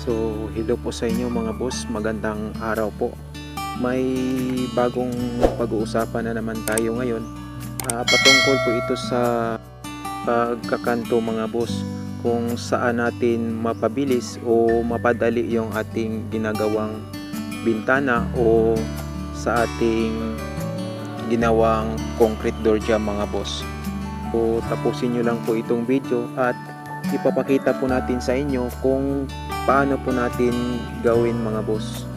So, hello po sa inyo mga boss. Magandang araw po. May bagong pag-uusapan na naman tayo ngayon. Ah, patungkol po ito sa pagkakanto mga boss. Kung saan natin mapabilis o mapadali yung ating ginagawang bintana o sa ating ginawang concrete door jam mga boss. So, tapusin nyo lang po itong video at ipapakita po natin sa inyo kung paano po natin gawin mga boss.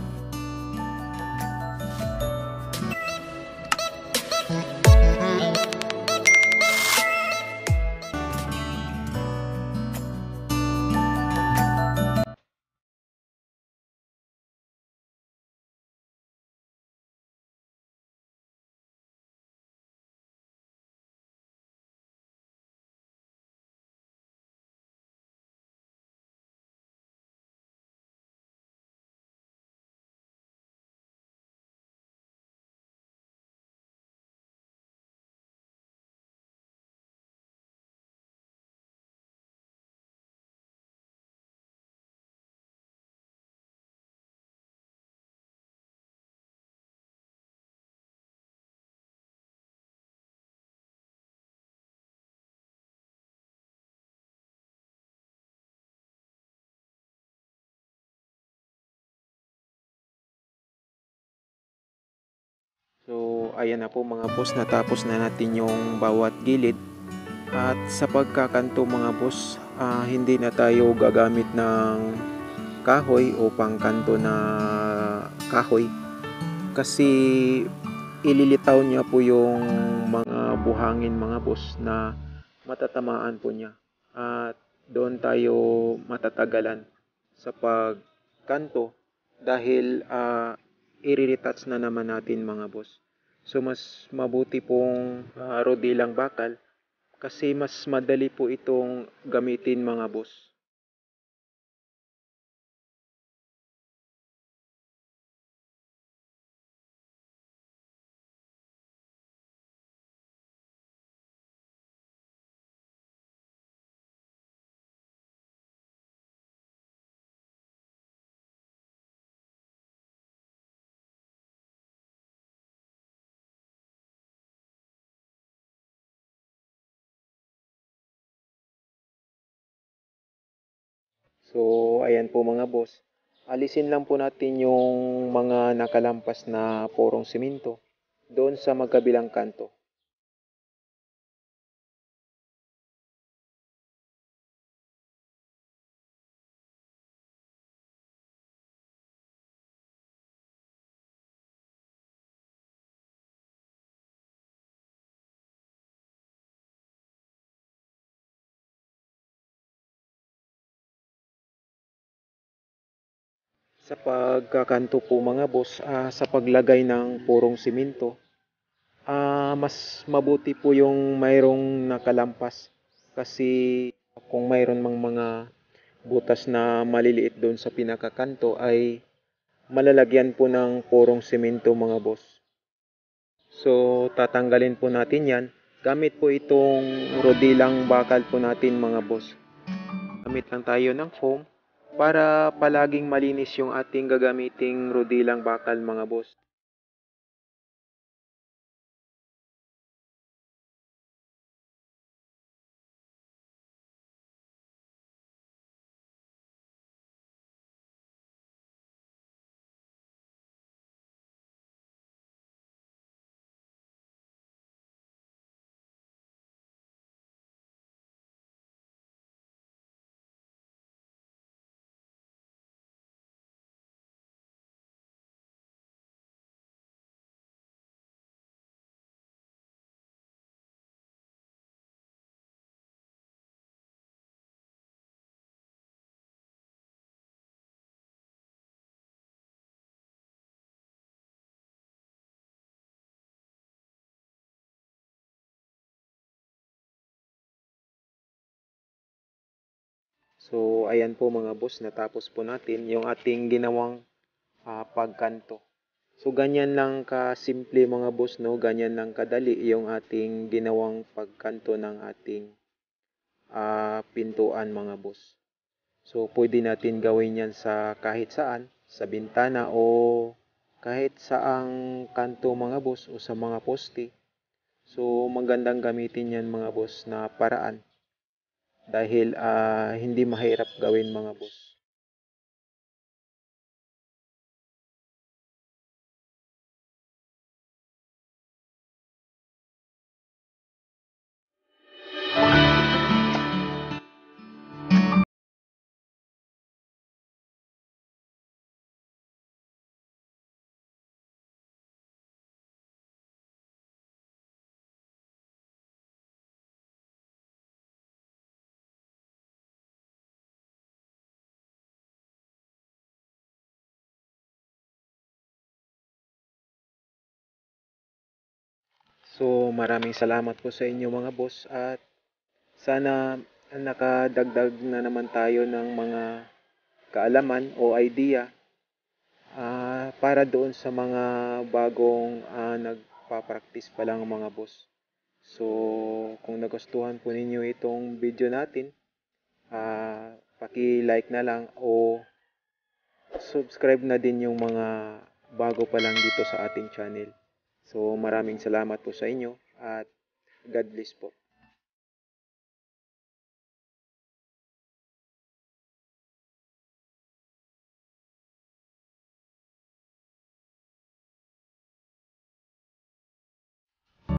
So, ayan na po mga boss, natapos na natin yung bawat gilid. At sa pagkakanto mga boss, ah, hindi na tayo gagamit ng kahoy o pangkanto na kahoy. Kasi ililitaw niya po yung mga buhangin mga boss na matatamaan po niya. At doon tayo matatagalan sa pagkanto dahil ah, i-retouch na naman natin mga boss. So mas mabuti pong uh, rodilang bakal kasi mas madali po itong gamitin mga boss. So, ayan po mga boss. Alisin lang po natin yung mga nakalampas na porong simento doon sa magkabilang kanto. Sa pagkakanto po mga boss, ah, sa paglagay ng purong simento, ah, mas mabuti po yung mayroong nakalampas. Kasi kung mayroon mang mga butas na maliliit doon sa pinakakanto ay malalagyan po ng purong simento mga boss. So tatanggalin po natin yan. Gamit po itong rodilang bakal po natin mga boss. Gamit lang tayo ng foam para palaging malinis yung ating gagamiting rodilang bakal mga boss. So, ayan po mga boss, natapos po natin yung ating ginawang ah, pagkanto. So, ganyan lang ka-simple mga boss, no? Ganyan lang kadali yung ating ginawang pagkanto ng ating ah, pintuan mga boss. So, pwede natin gawin yan sa kahit saan, sa bintana o kahit saang kanto mga boss o sa mga poste. So, magandang gamitin yan mga boss na paraan. Dahil ah, hindi mahirap gawin mga boss. So, maraming salamat po sa inyo mga boss at sana nakadagdag na naman tayo ng mga kaalaman o idea ah, para doon sa mga bagong ah, nagpa-practice pa lang mga boss. So, kung nagustuhan po ninyo itong video natin, ah, paki-like na lang o subscribe na din yung mga bago pa lang dito sa ating channel. So, maraming salamat po sa inyo at God bless po.